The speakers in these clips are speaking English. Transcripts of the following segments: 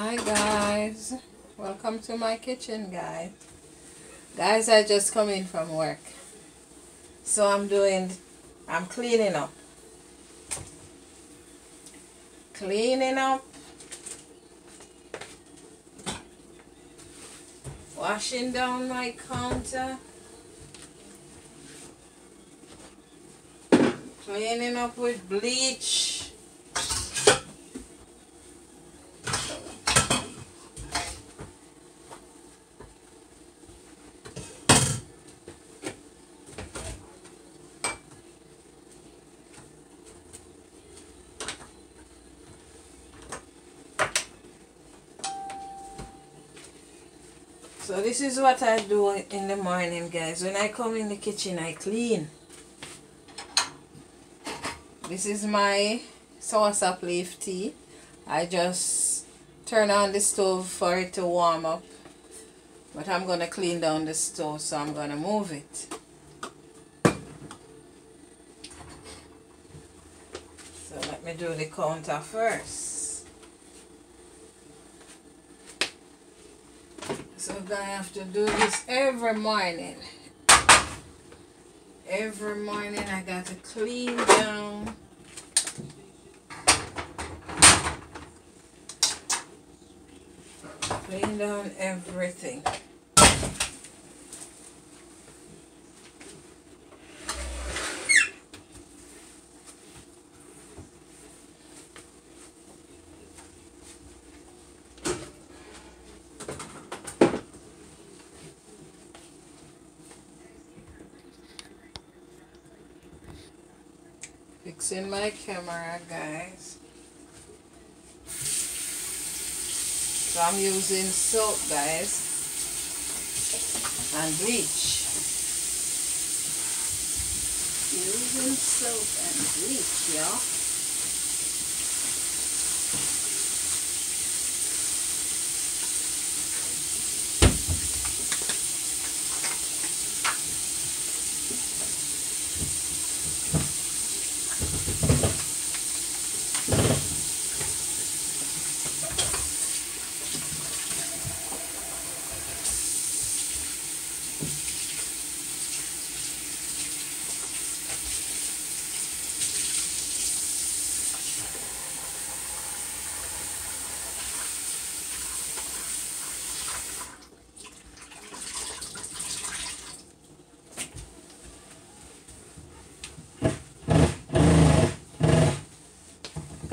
Hi guys, welcome to my kitchen guys. Guys, I just come in from work. So I'm doing, I'm cleaning up. Cleaning up. Washing down my counter. Cleaning up with bleach. So this is what I do in the morning guys. When I come in the kitchen I clean. This is my soursop leaf tea. I just turn on the stove for it to warm up. But I'm to clean down the stove so I'm to move it. So let me do the counter first. So I'm gonna have to do this every morning. Every morning I got to clean down. Clean down everything. Fixing my camera, guys. So I'm using soap, guys, and bleach. Using soap and bleach, y'all.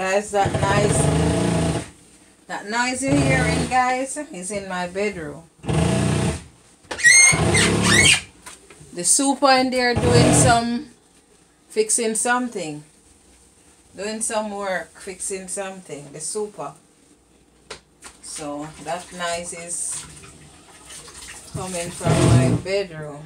Guys, that noise, that noise you're hearing, guys, is in my bedroom. The super in there doing some, fixing something. Doing some work, fixing something. The super. So, that noise is coming from my bedroom.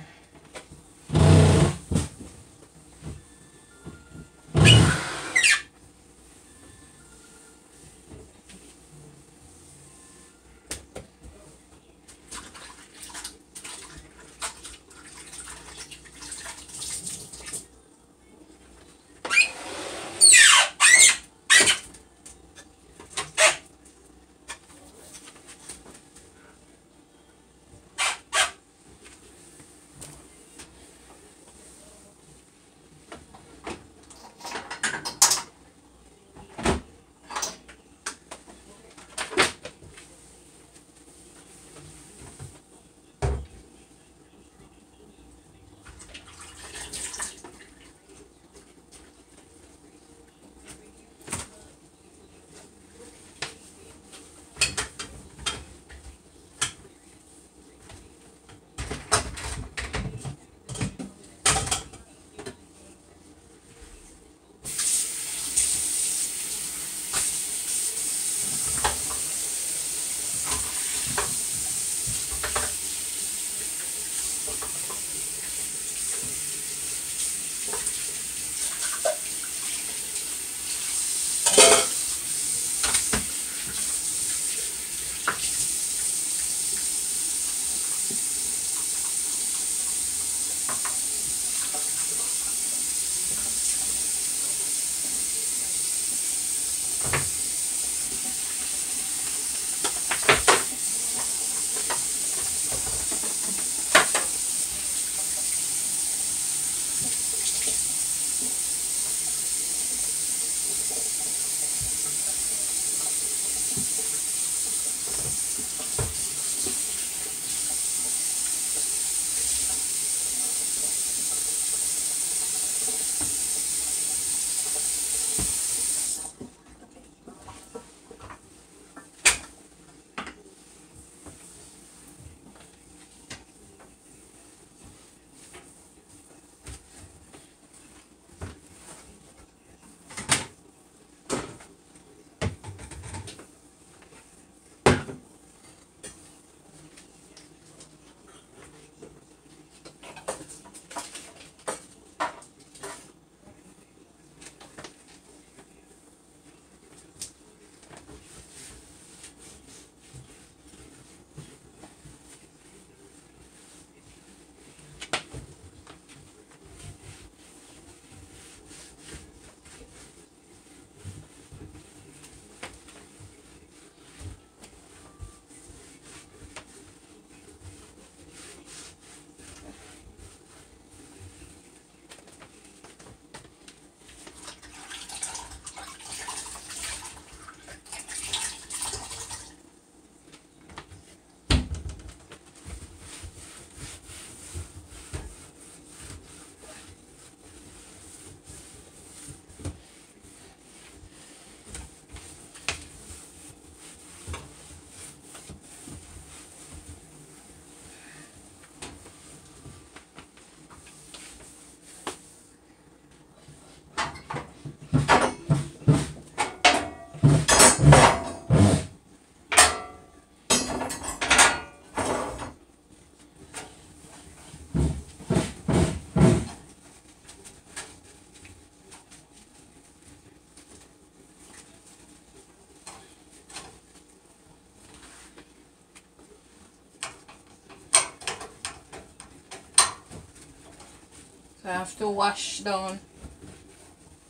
I have to wash down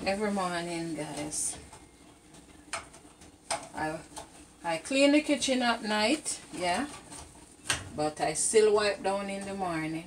every morning guys. I, I clean the kitchen at night yeah but I still wipe down in the morning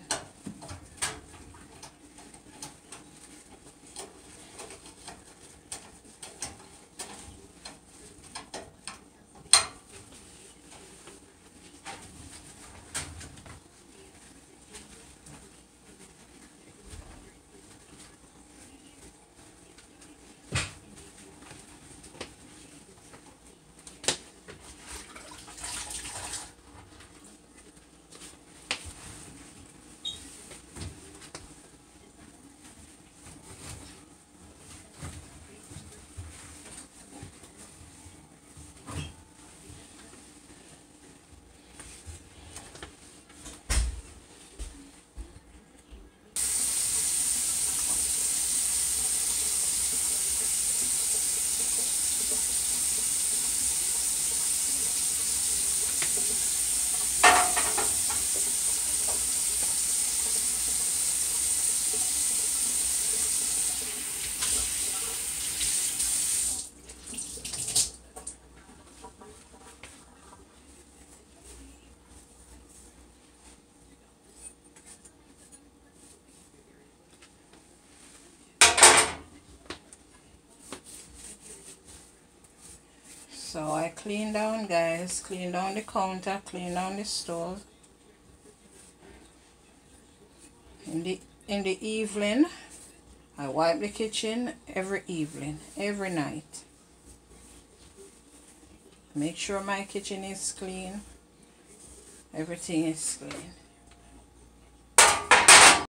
so I clean down guys. Clean down the counter clean down the stove. In the in the evening I wipe the kitchen every evening every night. Make sure my kitchen is clean. Everything is clean